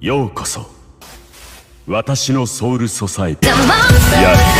ようこそ。私のソウルソサイティ。